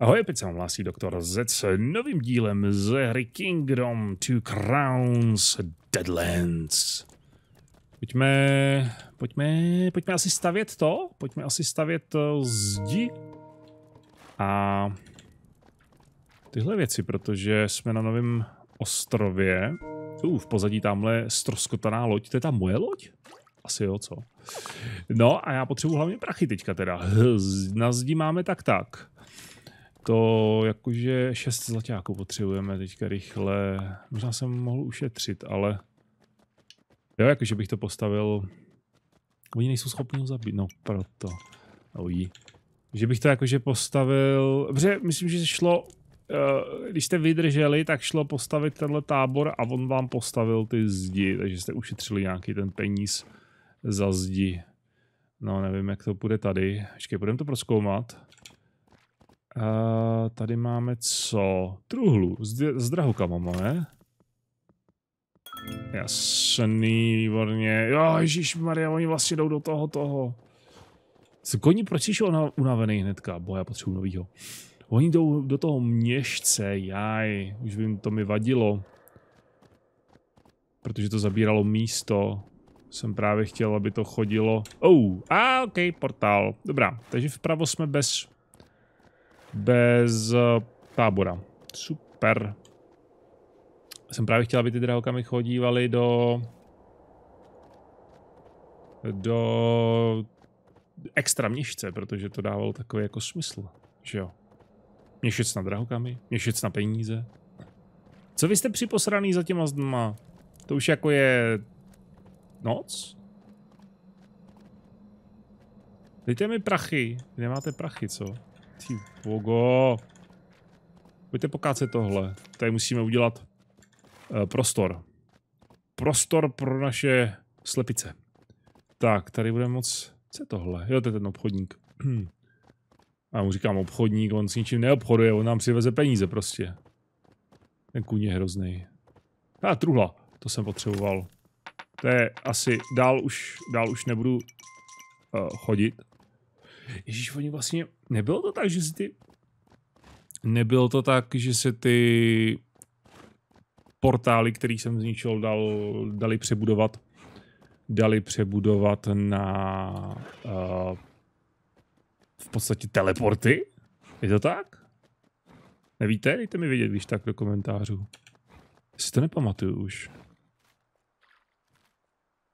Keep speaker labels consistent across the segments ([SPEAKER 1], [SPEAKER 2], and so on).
[SPEAKER 1] Ahoj, opět se hlásí doktor Z s novým dílem z hry Kingdom Two Crowns Deadlands. Pojďme, pojďme, pojďme asi stavět to, pojďme asi stavět eh, zdi a tyhle věci, protože jsme na novém ostrově. Uh, v pozadí tamhle stroskotaná loď, to je ta moje loď? Asi jo, co? No a já potřebuji hlavně prachy teďka teda. Na zdi máme tak tak. To jakože šest zlaťáků potřebujeme teďka rychle. Možná jsem mohl ušetřit, ale... Jo, jakože bych to postavil... Oni nejsou schopni ho zabít, no proto. Ojí. Že bych to jakože postavil... Dobře, myslím, že šlo... Uh, když jste vydrželi, tak šlo postavit tenhle tábor a on vám postavil ty zdi, takže jste ušetřili nějaký ten peníz za zdi. No, nevím, jak to bude tady. Ještě budeme to proskoumat. A tady máme co? Truhlu s, s drahokama máme. Jasný, výborně. Jo, Maria, oni vlastně jdou do toho, toho. Co koní, proč jsi unavený hnedka? Bo já potřebuji novýho. Oni jdou do toho měšce, jaj, už by to mi vadilo. Protože to zabíralo místo. Jsem právě chtěl, aby to chodilo. Oh, a ah, ok, portál. Dobrá, takže vpravo jsme bez bez eh, tábora. Super. Jsem právě chtěl, aby ty drahokamy chodívaly do... do extra měšce, protože to dávalo takový jako smysl, že jo. Měšec na drahokamy, měšec na peníze. Co vy jste připosraný za těma zdma? To už jako je... noc? Dejte mi prachy. Nemáte prachy, co? Ty vogo. Pojďte pokácet tohle. Tady musíme udělat uh, prostor. Prostor pro naše slepice. Tak, tady bude moc... Co je tohle? Jo, to je ten obchodník. A mu říkám obchodník, on s ničím neobchoduje, on nám přiveze peníze prostě. Ten kůň je hrozný. A truhla, to jsem potřeboval. To je asi, dál už, dál už nebudu uh, chodit. Ježíš, oni vlastně, nebylo to tak, že si ty, nebylo to tak, že se ty portály, který jsem zničil, dal, dali přebudovat, dali přebudovat na uh, v podstatě teleporty? Je to tak? Nevíte? Dejte mi vědět, když tak do komentářů. Si to nepamatuju už.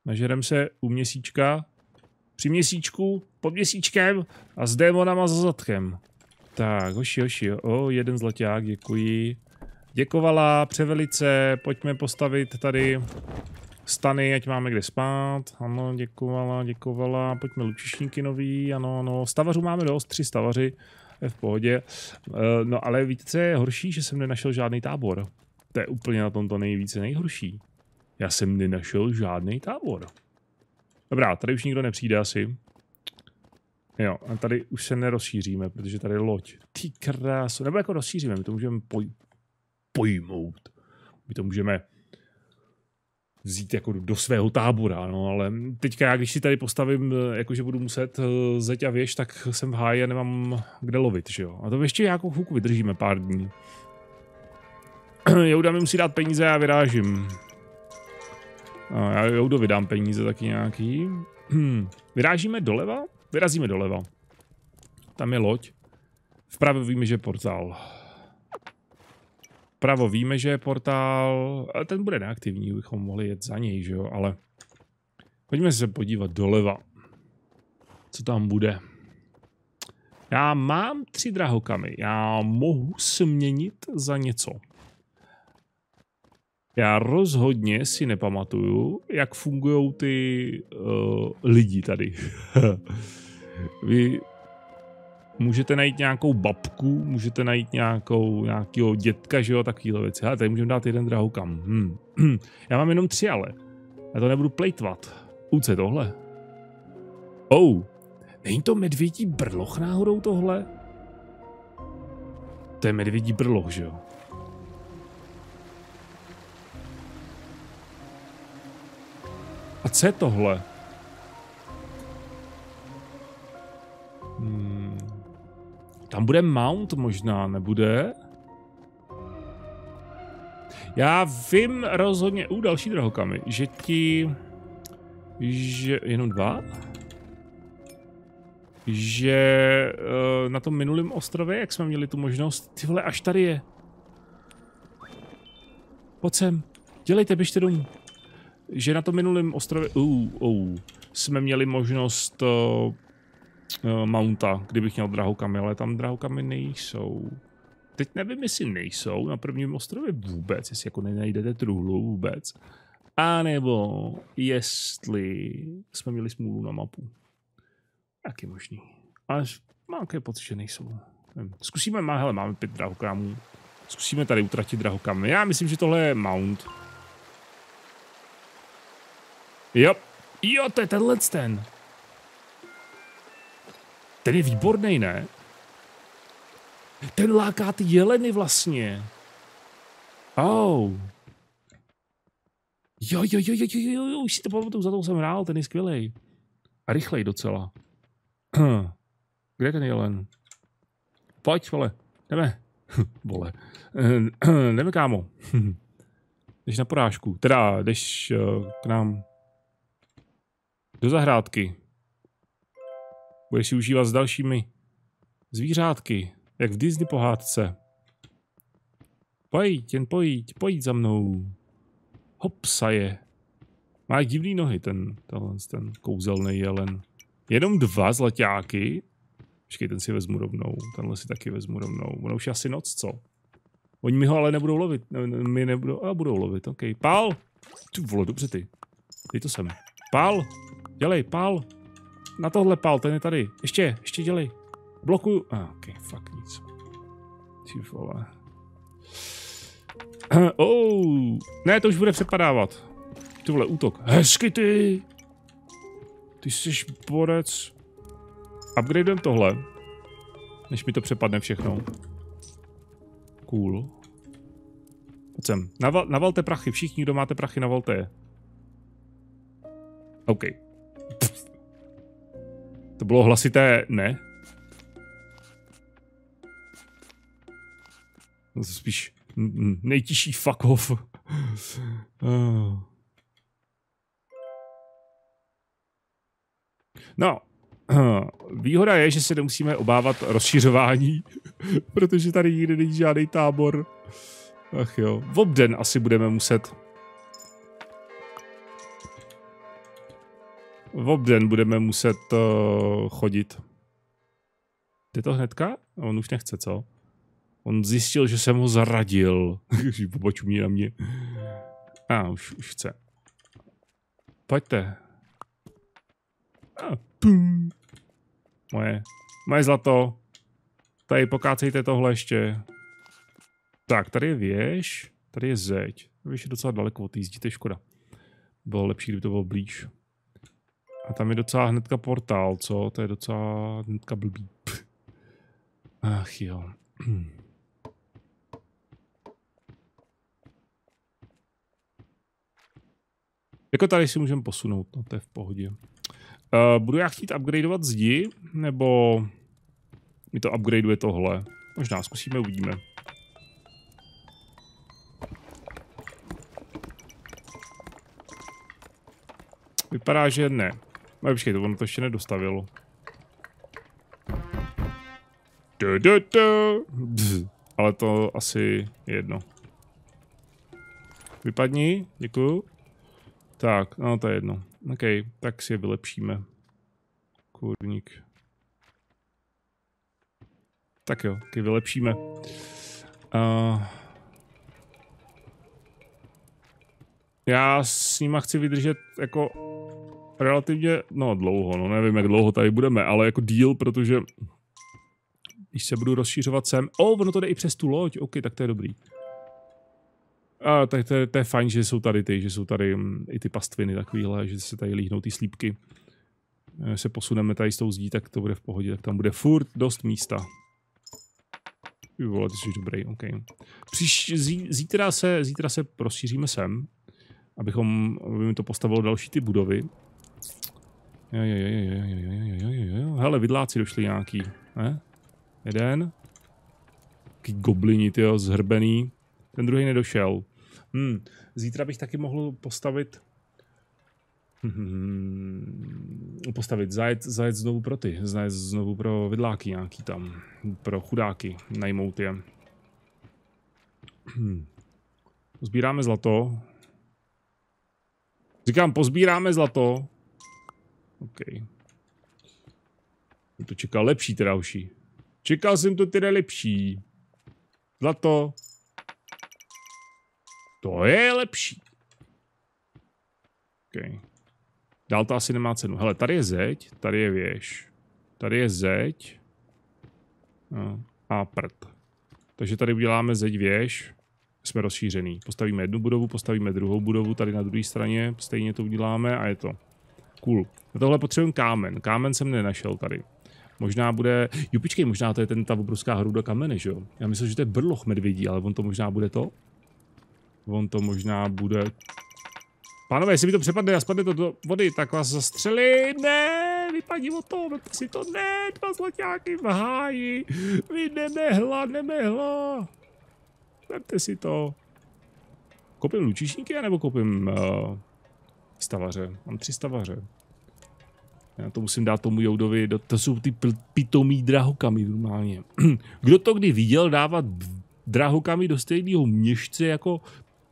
[SPEAKER 1] Nažerem se u měsíčka při měsíčku, pod měsíčkem a s démonama za zadkem. Tak, hoši, hoši, o, jeden zlaťák, děkuji. Děkovala, převelice, pojďme postavit tady stany, ať máme kde spát. Ano, děkovala, děkovala, pojďme lučišníky nový, ano, ano. Stavařů máme dost, tři stavaři, je v pohodě. E, no ale víte, co je horší, že jsem nenašel žádný tábor. To je úplně na tomto nejvíce nejhorší. Já jsem nenašel žádný tábor. Dobrá, tady už nikdo nepřijde asi. Jo, a tady už se nerozšíříme, protože tady je loď. Ty krásu. Nebo jako rozšíříme, my to můžeme poj pojmout. My to můžeme vzít jako do svého tábora, no, ale teďka já, když si tady postavím, jakože budu muset eh, zeď a věž, tak jsem v háji a nemám kde lovit, že jo. A to ještě nějakou chvilku vydržíme pár dní. Jouda mi musí dát peníze a já vyrážím. Já Joudo vydám peníze taky nějaký. Vyrážíme doleva? Vyrazíme doleva. Tam je loď. Vpravo víme, že je portál. Vpravo víme, že je portál. Ten bude neaktivní, bychom mohli jet za něj, že jo, ale... Pojďme se podívat doleva. Co tam bude? Já mám tři drahokamy. Já mohu směnit za něco. Já rozhodně si nepamatuju, jak fungují ty uh, lidi tady. Vy můžete najít nějakou babku, můžete najít nějakou, nějakého dětka, že jo, takovýhle věci. Ale tady můžeme dát jeden drahokam. Hmm. Já mám jenom tři, ale. Já to nebudu plejtvat. Uce tohle? Oh, není to medvědí brloch náhodou tohle? To je medvědí brloch, že jo? Co je tohle? Tam bude mount možná, nebude? Já vím rozhodně, u další drahokamy, že ti, že, jenom dva? Že uh, na tom minulém ostrově, jak jsme měli tu možnost, ty vole, až tady je. Pojď sem, dělejte, běžte domů. Že na tom minulém ostrově, uh, uh, jsme měli možnost uh, uh, mounta, kdybych měl drahokamy, ale tam drahokamy nejsou. Teď nevím, jestli nejsou na prvním ostrově vůbec, jestli jako nenajdete truhlu vůbec. A nebo jestli jsme měli smůlu na mapu. Jak je možný. Ale mám nějaké pocit, že nejsou. Nevím. Zkusíme, má, hele, máme pět drahokamů. Zkusíme tady utratit drahokamy. Já myslím, že tohle je mount. Jo, jo, to je tenhle ten. Ten je výborný, ne? Ten láká ty jeleny vlastně. Oh. Jo, jo, jo, jo, jo, jo, jo, už si to pamatuju, za to jsem hrál, ten je skvělý. A rychlej docela. Kde je ten jelen? Pojď, vole, jdeme. vole. jdeme, kámo. jdeš na porážku. Teda, jdeš uh, k nám do zahrádky. Budeš si užívat s dalšími zvířátky. Jak v Disney pohádce. Pojď, jen pojď, pojď za mnou. Hopsa je. Má divný nohy ten, tenhle, ten kouzelný jelen. Jenom dva zlaťáky. Počkej, ten si vezmu rovnou. Tenhle si taky vezmu rovnou. Ono už asi noc, co? Oni mi ho ale nebudou lovit. My nebudou, a budou lovit, OK. Pál! Ty vole, dobře ty. Dej to sem. Pál! Dělej, pál! Na tohle pál, ten je tady. Ještě, ještě dělej. Blokuju. A, ah, ok, fuck nic. Ty vole. Oh, ne, to už bude přepadávat. Ty útok. Hezky ty! Ty jsi borec. Upgradem tohle. Než mi to přepadne všechno. Cool. Pojď sem. Naval, navalte prachy. Všichni, kdo máte prachy, navalte je. OK. To bylo hlasité ne. Spíš nejtižší fuck off. No, výhoda je, že se nemusíme obávat rozšiřování, protože tady nikdy není žádný tábor. Ach jo, v obden asi budeme muset. V obden budeme muset uh, chodit. Je to hnedka? On už nechce, co? On zjistil, že jsem ho zaradil. Pobaču mě na mě. A, už, už chce. Pojďte. A, pum. Moje, moje zlato. Tady pokácejte tohle ještě. Tak, tady je věž. Tady je zeď. Věž je docela daleko od jízdí, to je škoda. Bylo lepší, kdyby to bylo blíž. A tam je docela hnedka portál, co? To je docela hnedka blbý. Ach jo. Jako tady si můžeme posunout, no to je v pohodě. Uh, budu já chtít upgradeovat zdi, nebo mi to upgradeuje tohle? Možná zkusíme, uvidíme. Vypadá, že ne. No počkej, to ono to ještě nedostavilo. Du, du, du. Ale to asi jedno. Vypadni, děkuju. Tak, no to je jedno. OK, tak si je vylepšíme. Kurník. Tak jo, taky vylepšíme. Uh, já s nima chci vydržet jako relativně, no dlouho, no nevím, jak dlouho tady budeme, ale jako díl, protože když se budu rozšířovat sem, o, oh, ono to jde i přes tu loď, ok, tak to je dobrý. A tak to, je, to je fajn, že jsou tady ty, že jsou tady um, i ty pastviny takovýhle, že se tady líhnou ty slípky. Když se posuneme tady s tou zdí, tak to bude v pohodě, tak tam bude furt dost místa. Vole, ty jsi dobrý, OK. Příš, zí, zítra, se, zítra se rozšíříme sem, abychom, aby mi to postavilo další ty budovy. Jo, jo, jo, jo, jo, jo, jo, jo, Hele, vidláci došli nějaký, ne? Jeden. Taký goblini, tyjo, zhrbený. Ten druhý nedošel. Hmm. Zítra bych taky mohl postavit... Hmm. Postavit zajet, zajet znovu pro ty. Zajet znovu pro vidláky nějaký tam. Pro chudáky. Najmout je. Hmm. Zbíráme zlato. Říkám, pozbíráme zlato. OK. Jsem to čekal lepší teda uši. Čekal jsem to teda lepší. Zlato. To je lepší. Okay. Dál to asi nemá cenu. Hele, tady je zeď, tady je věž. Tady je zeď. No, a prd. Takže tady uděláme zeď věž. Jsme rozšířený. Postavíme jednu budovu, postavíme druhou budovu tady na druhé straně. Stejně to uděláme a je to. Cool. Na tohle potřebujeme kámen. Kámen jsem nenašel tady. Možná bude... Jo, počkej, možná to je ten ta obrovská hruda kamene, že jo? Já myslím, že to je brloch medvědí, ale on to možná bude to? On to možná bude Pánové, jestli mi to přepadne a spadne to do vody, tak vás zastřelí. Ne, vypadí o to, vemte si to. Ne, dva zlaťáky v háji. Vy nemehla, nemehla. Vemte si to. Koupím lučišníky, nebo koupím uh, stavaře? Mám tři stavaře. Já to musím dát tomu Joudovi, to jsou ty pitomý drahokamy normálně. Kdo to kdy viděl dávat drahokamy do stejného měšce jako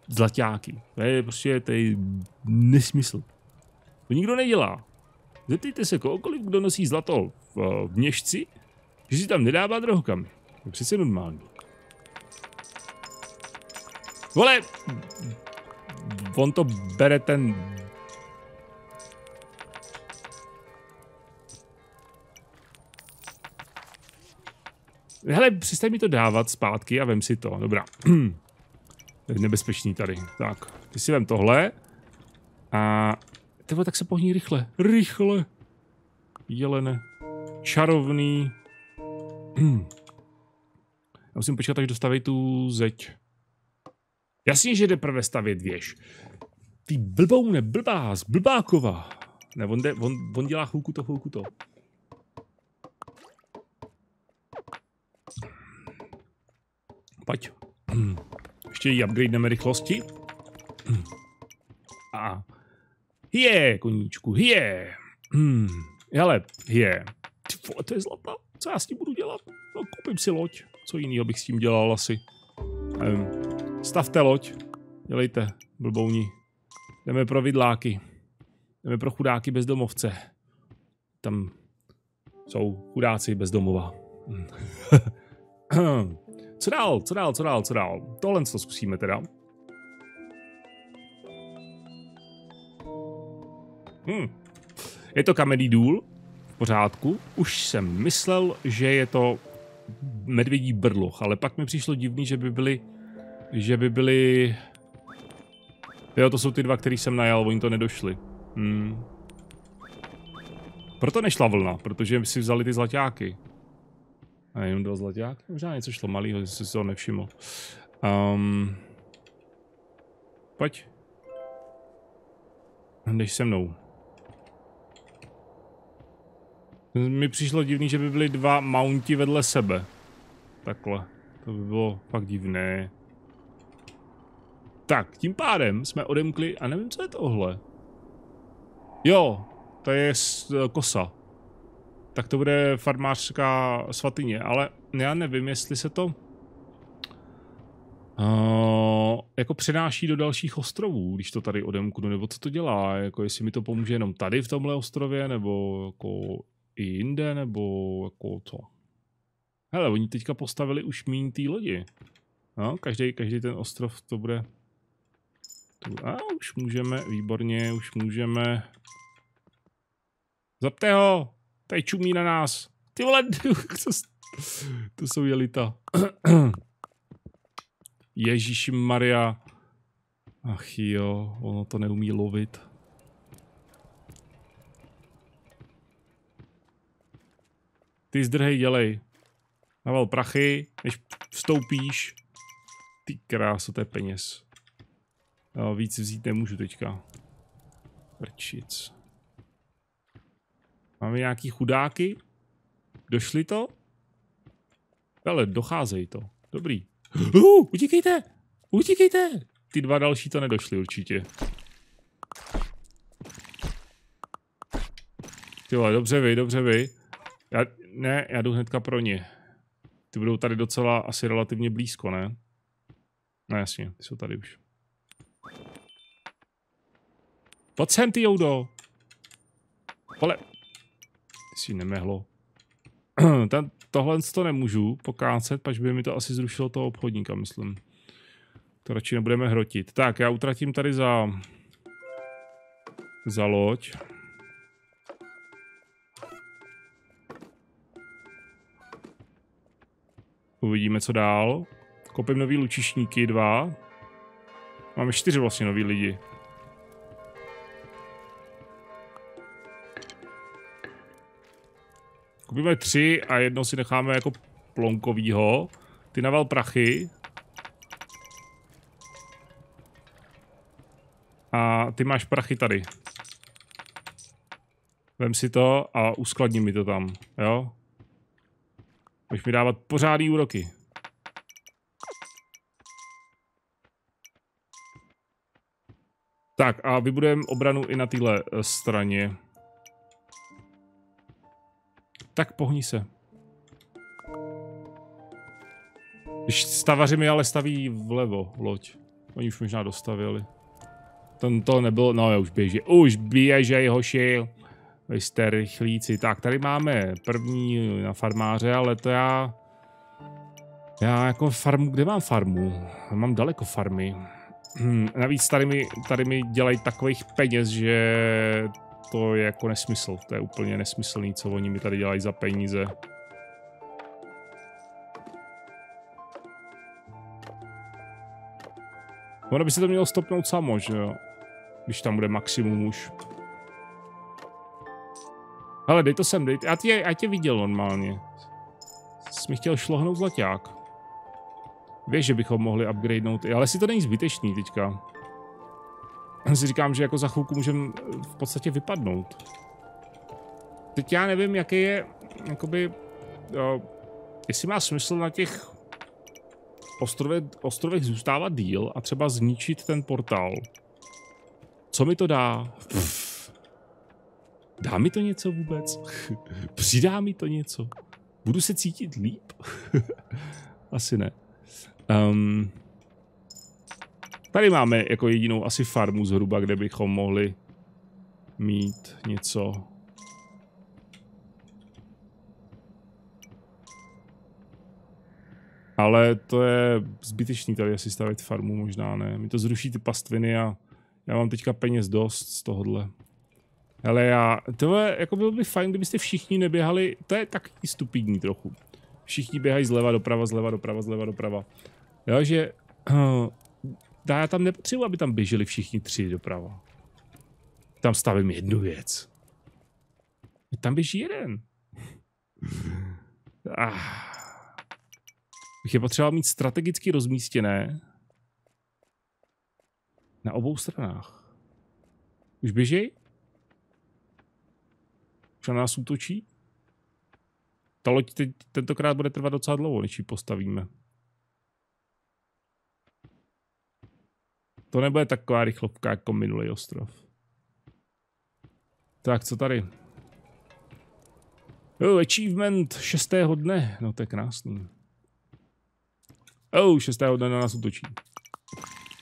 [SPEAKER 1] zlaťáky. To je prostě to je nesmysl. To nikdo nedělá. Zeptejte se kohokoliv, kdo nosí zlato v, v měšci, že si tam nedává drahokamy. To je přece normální. Vole, on to bere ten Hele, přestaň mi to dávat zpátky a vem si to. Dobrá. nebezpečný tady. Tak, ty si vem tohle. A tebe tak se pohní rychle. Rychle. Jelene. Čarovný. Já musím počkat, až dostaví tu zeď. Jasně, že jde prvé stavět věž. Ty blboune, blbás, blbáková. Ne, on, jde, on, on dělá chvilku to, chvilku to. Pojď. Ještě ji upgradeneme rychlosti. A je, koníčku, je. Hmm. Hele, je. Ty vole, to je zlata. Co já s tím budu dělat? No, koupím si loď. Co jiného bych s tím dělal asi? Um, stavte loď. Dělejte, blbouni. Jdeme pro vidláky. Jdeme pro chudáky bezdomovce. Tam jsou chudáci bezdomova. Co dál, co dál, co dál, co dál? Tohle to zkusíme teda. Hmm. Je to kamenný důl, v pořádku. Už jsem myslel, že je to medvědí brloch, ale pak mi přišlo divný, že by byly, že by byly, jo, to jsou ty dva, který jsem najal, oni to nedošli. Hmm. Proto nešla vlna, protože si vzali ty zlaťáky. A jenom dva zlaťáky? Možná něco šlo malýho, jestli si to nevšiml. Um, pojď. Jdeš se mnou. Mi přišlo divný, že by byly dva mounty vedle sebe. Takhle. To by bylo fakt divné. Tak, tím pádem jsme odemkli, a nevím, co je tohle. Jo, to je kosa tak to bude farmářská svatyně, ale já nevím, jestli se to uh, jako přenáší do dalších ostrovů, když to tady odemknu, nebo co to dělá, jako jestli mi to pomůže jenom tady v tomhle ostrově, nebo jako i jinde, nebo jako co. Hele, oni teďka postavili už mín té lodi. No, každý, každý ten ostrov to bude... Tu, a už můžeme, výborně, už můžeme... Zapte ho! Tady čumí na nás. Ty vole, to jsou jelita. Ježíš Maria. Ach jo, ono to neumí lovit. Ty zdrhej dělej. Naval prachy, než vstoupíš. Ty kráso, to je peněz. Jo, víc vzít nemůžu teďka. Prčic. Máme nějaký chudáky? Došli to? Ale docházej to. Dobrý. Uh, utíkejte! Utíkejte! Ty dva další to nedošly určitě. Ty vole, dobře vy, dobře vy. Já, ne, já jdu hnedka pro ně. Ty budou tady docela asi relativně blízko, ne? No jasně, ty jsou tady už. Pojď sem, ty Joudo. Vole. Si nemehlo. Ten, tohle to nemůžu pokácet, pač by mi to asi zrušilo toho obchodníka, myslím. To radši nebudeme hrotit. Tak, já utratím tady za... Za loď. Uvidíme, co dál. Kopím nový lučišníky, dva. Máme čtyři vlastně nový lidi. Kupíme tři a jedno si necháme jako plonkovýho. Ty naval prachy. A ty máš prachy tady. Vem si to a uskladni mi to tam, jo? Můžeš mi dávat pořádný úroky. Tak a vybudujeme obranu i na téhle eh, straně. Tak pohni se. Když stavaři mi ale staví vlevo loď. Oni už možná dostavili. Ten to nebylo, no už běží, už běžej hoši. Vy jste rychlíci. Tak, tady máme první na farmáře, ale to já... Já jako farmu, kde mám farmu? Mám daleko farmy. Hmm, navíc tady mi, tady mi dělají takových peněz, že to je jako nesmysl. To je úplně nesmyslný, co oni mi tady dělají za peníze. Ono by se to mělo stopnout samo, že jo? Když tam bude maximum už. Hele, dej to sem, dej, já tě, já tě viděl normálně. Jsi mi chtěl šlohnout zlaťák. Víš, že bychom mohli upgradenout, ale si to není zbytečný teďka. Si říkám, že jako za chvilku můžeme v podstatě vypadnout. Teď já nevím, jaký je, jakoby, jo, jestli má smysl na těch ostrovech, ostrovech zůstávat díl a třeba zničit ten portál. Co mi to dá? Pff. Dá mi to něco vůbec? Přidá mi to něco? Budu se cítit líp? Asi ne. Um, tady máme jako jedinou asi farmu zhruba, kde bychom mohli mít něco. Ale to je zbytečný tady asi stavit farmu, možná ne. Mi to zruší ty pastviny a já mám teďka peněz dost z tohohle. Ale já, to je, jako bylo by fajn, kdybyste všichni neběhali, to je taky stupidní trochu. Všichni běhají zleva doprava, zleva doprava, zleva doprava. Jo, že já tam nepotřebuji, aby tam běželi všichni tři doprava. Tam stavím jednu věc. Tam běží jeden. ah. Bych je potřeboval mít strategicky rozmístěné na obou stranách. Už běží? Už na nás útočí? Ta loď teď, tentokrát bude trvat docela dlouho, než ji postavíme. To nebude taková rychlovka jako minulý ostrov. Tak, co tady? Oh, achievement šestého dne. No, to je krásný. Oh, šestého dne na nás útočí.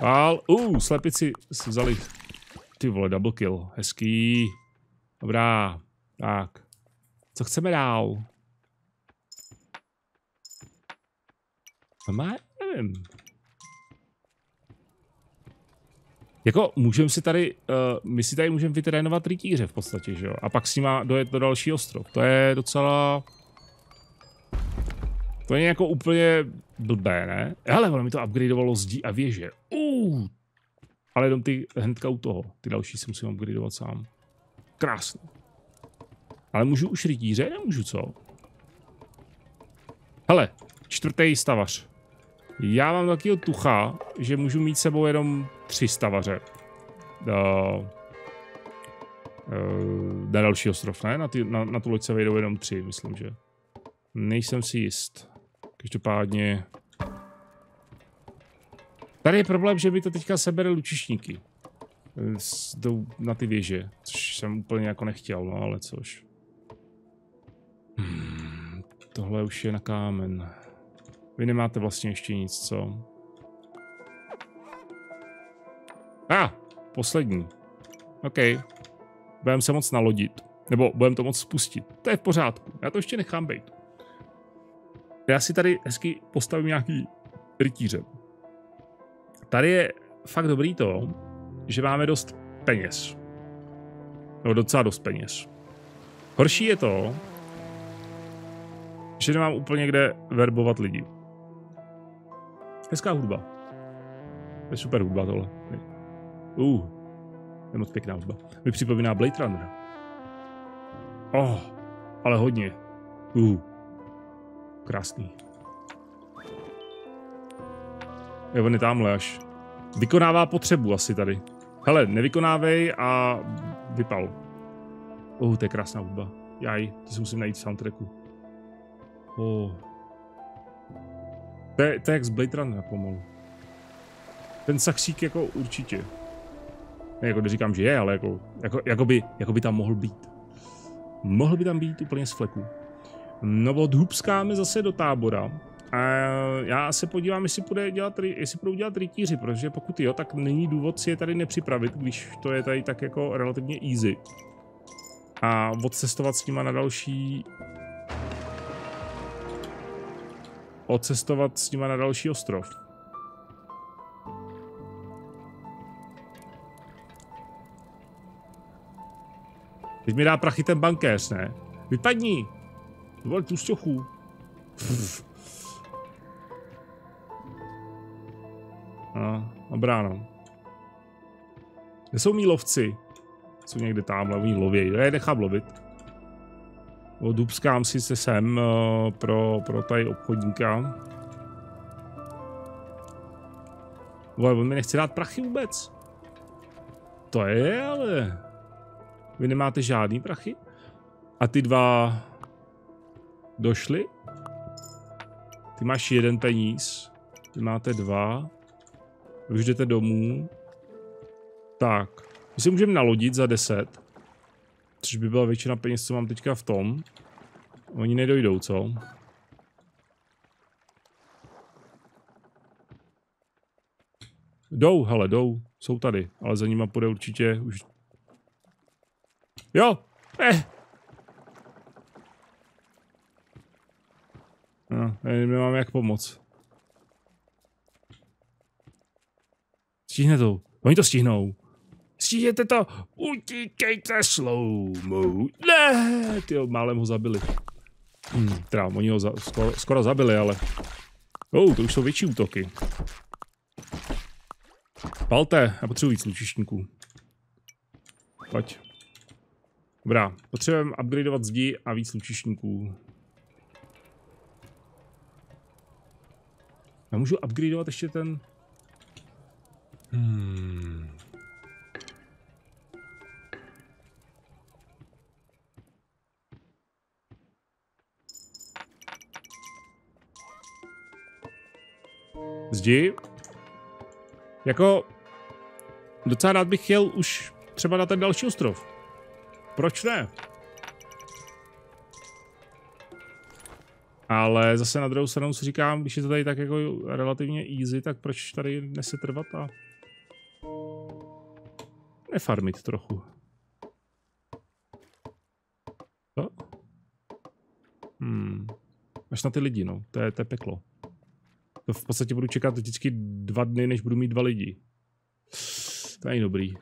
[SPEAKER 1] Al, uh, slepici vzali. Ty vole, double kill. Hezký. Dobrá. Tak. Co chceme dál? Má, nevím. Jako můžeme si tady, uh, my si tady můžeme vytrénovat rytíře v podstatě, že jo? A pak s nima dojet do další ostrov. To je docela... To je jako úplně blbé, ne? Ale ono mi to upgradeovalo zdí a věže. Uh, ale jenom ty hnedka u toho. Ty další si musím upgradeovat sám. Krásný. Ale můžu už rytíře? Nemůžu, co? Hele, čtvrtý stavař. Já mám takového tucha, že můžu mít sebou jenom tři stavaře. Uh, uh, na další ostrov, ne? Na, ty, na, na tu loď se vejdou jenom tři, myslím, že. Nejsem si jist. Každopádně... Tady je problém, že mi to teďka sebere lučišníky. Jdou na ty věže, což jsem úplně jako nechtěl, no ale což. Hmm, tohle už je na kámen. Vy nemáte vlastně ještě nic, co? A, ah, poslední. OK. Budeme se moc nalodit. Nebo budeme to moc spustit. To je v pořádku. Já to ještě nechám být. Já si tady hezky postavím nějaký rytíře. Tady je fakt dobrý to, že máme dost peněz. No docela dost peněz. Horší je to, že nemám úplně kde verbovat lidi. Hezká hudba. To je super hudba tohle. Uh, je moc pěkná hudba. Mi připomíná Blade Runner. Oh, ale hodně. Uh, krásný. Je on je tamhle až. Vykonává potřebu asi tady. Hele, nevykonávej a vypal. Oh, to je krásná hudba. Jaj, to si musím najít v soundtracku. Oh. To je, to je jak z Blade Runner pomalu. Ten saxík jako určitě. Ne, jako neříkám, že je, ale jako, jako, jako, by, jako by tam mohl být. Mohl by tam být úplně z fleku. No odhubskáme zase do tábora. A já se podívám, jestli, bude dělat, jestli budou dělat rytíři, protože pokud jo, tak není důvod si je tady nepřipravit, když to je tady tak jako relativně easy. A odcestovat s nima na další... Odcestovat s nima na další ostrov. Teď mi dá prachy ten bankéř, ne? Vypadni! Dovol tu stěchu. No, dobrá no. Kde jsou mý lovci? Jsou někde tamhle, oni lovějí. Já je nechám lovit. Dubskám si se sem uh, pro, pro tady obchodníka. Vole, on mi nechce dát prachy vůbec. To je ale... Vy nemáte žádný prachy? A ty dva došli? Ty máš jeden peníz. Ty máte dva. Vy už jdete domů. Tak. My si můžeme nalodit za 10. Což by byla většina peněz, co mám teďka v tom. Oni nedojdou, co? Jdou, hele, jdou. Jsou tady, ale za nima půjde určitě už Jo. Eh. No, nemám jak pomoct. Stihne to. Oni to stihnou. Stihněte to. Utíkejte slow mo. Ne, ty málem ho zabili. Hmm, teda, oni ho za, skoro, skoro zabili, ale... Oh, to už jsou větší útoky. Palte, já potřebuji víc lučišníků. Pojď. Dobrá, potřebujeme upgradeovat zdi a víc lučišníků. Já můžu upgradeovat ještě ten... Hmm. Zdi. Jako... Docela rád bych chtěl už třeba na ten další ostrov. Proč ne? Ale zase na druhou stranu si říkám, když je to tady tak jako relativně easy, tak proč tady nesetrvat a nefarmit trochu. Co? Hmm. Až na ty lidi, no. To je, to je peklo. V podstatě budu čekat vždycky dva dny, než budu mít dva lidi. To není dobrý.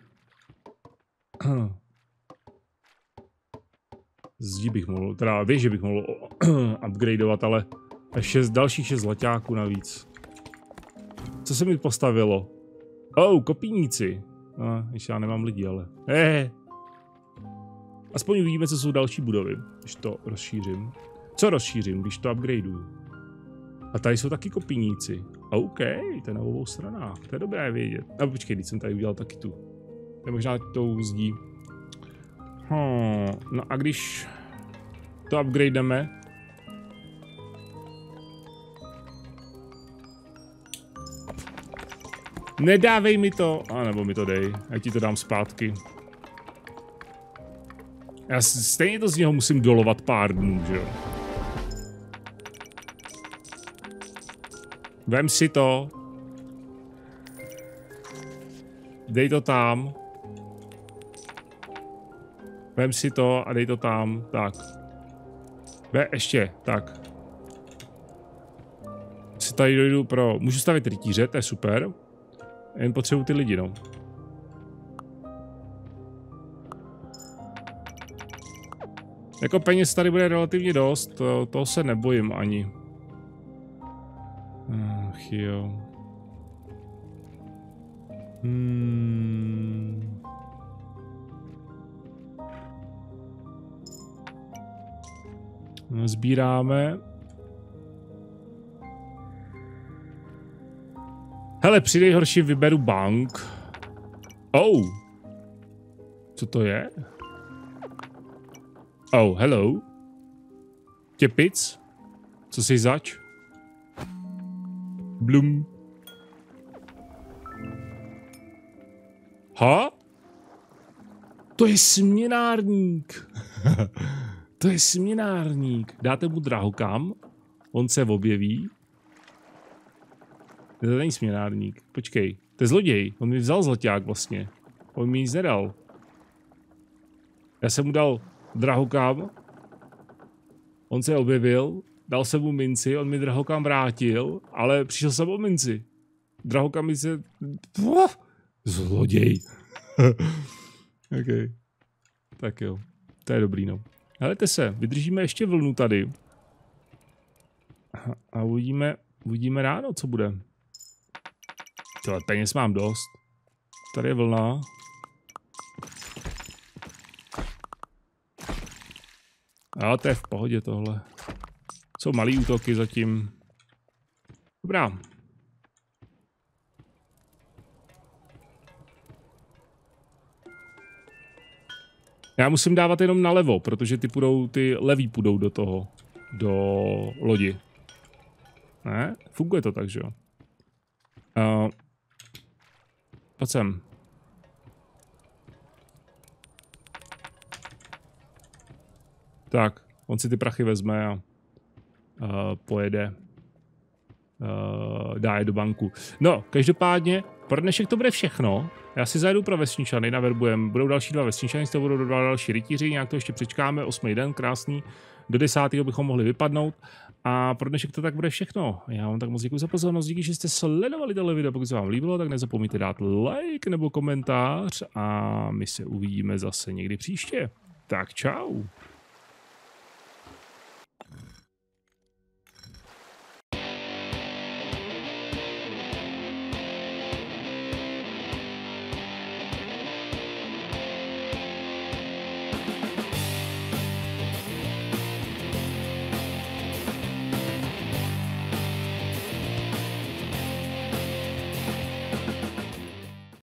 [SPEAKER 1] Zdí bych mohl, teda že bych mohl upgradeovat, ale šest, dalších šest zlaťáků navíc. Co se mi postavilo? Oh, kopíníci. No, ještě já nemám lidi, ale... Eh. Aspoň uvidíme, co jsou další budovy, když to rozšířím. Co rozšířím, když to upgradeuju? A tady jsou taky kopíníci. OK, to je na obou stranách. To je dobré vědět. A počkej, když jsem tady udělal taky tu. To je možná tou zdí. Hmm, no a když to upgrademe, Nedávej mi to, a nebo mi to dej, já ti to dám zpátky. Já stejně to z něho musím dolovat pár dnů, že jo. Vem si to. Dej to tam. Vem si to a dej to tam. Tak. Ve, ještě, tak. Si tady dojdu pro... Můžu stavit rytíře, to je super. Jen potřebuji ty lidi, no. Jako peněz tady bude relativně dost, to, toho se nebojím ani. Ach jo. Hmm. Sbíráme. Hele, při nejhorší vyberu bank. Oh. Co to je? Oh, hello. Těpic? Co jsi zač? Blum. Ha? To je směnárník. to je směnárník. Dáte mu drahokam, on se objeví. To není směnárník. Počkej, to je zloděj. On mi vzal zlaťák vlastně. On mi nic nedal. Já jsem mu dal drahokam. On se objevil, dal jsem mu minci, on mi drahokam vrátil, ale přišel jsem o minci. Drahokam mi se... Zloděj. OK. Tak jo. To je dobrý, no. Helejte se, vydržíme ještě vlnu tady. A uvidíme, uvidíme ráno, co bude. Tohle peněz mám dost. Tady je vlna. Ale to je v pohodě tohle. Jsou malý útoky zatím. Dobrá. Já musím dávat jenom nalevo, protože ty půjdou, ty levý půjdou do toho, do lodi. Ne? Funguje to tak, že jo? Uh, pojď sem. Tak, on si ty prachy vezme a uh, pojede. Uh, dá je do banku. No, každopádně, pro dnešek to bude všechno. Já si zajdu pro vesničany, naverbujem. Budou další dva vesničany, z toho budou dva další rytíři, nějak to ještě přečkáme, osmý den, krásný. Do desátého bychom mohli vypadnout. A pro dnešek to tak bude všechno. Já vám tak moc děkuji za pozornost, díky, že jste sledovali tohle video. Pokud se vám líbilo, tak nezapomeňte dát like nebo komentář a my se uvidíme zase někdy příště. Tak čau.